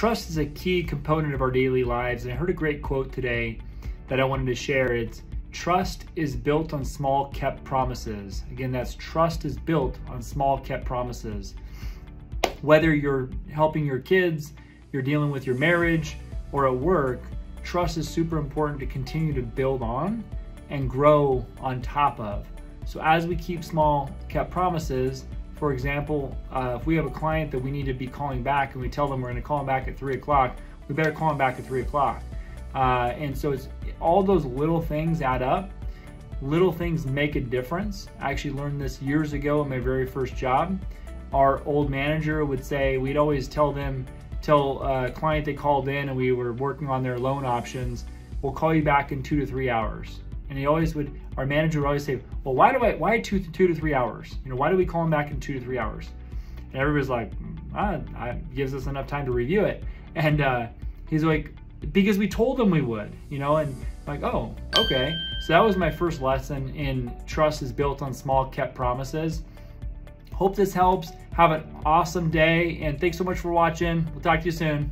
trust is a key component of our daily lives. And I heard a great quote today that I wanted to share. It's trust is built on small kept promises. Again, that's trust is built on small kept promises. Whether you're helping your kids, you're dealing with your marriage, or at work, trust is super important to continue to build on and grow on top of. So as we keep small kept promises, for example, uh, if we have a client that we need to be calling back and we tell them we're going to call them back at three o'clock, we better call them back at three o'clock. Uh, and so it's all those little things add up. Little things make a difference. I actually learned this years ago in my very first job. Our old manager would say we'd always tell them, tell a client they called in and we were working on their loan options, we'll call you back in two to three hours. And he always would, our manager would always say, well, why do I, why two, two to three hours? You know, why do we call him back in two to three hours? And everybody's like, ah, gives us enough time to review it. And uh, he's like, because we told them we would, you know, and like, oh, okay. So that was my first lesson in trust is built on small kept promises. Hope this helps. Have an awesome day and thanks so much for watching. We'll talk to you soon.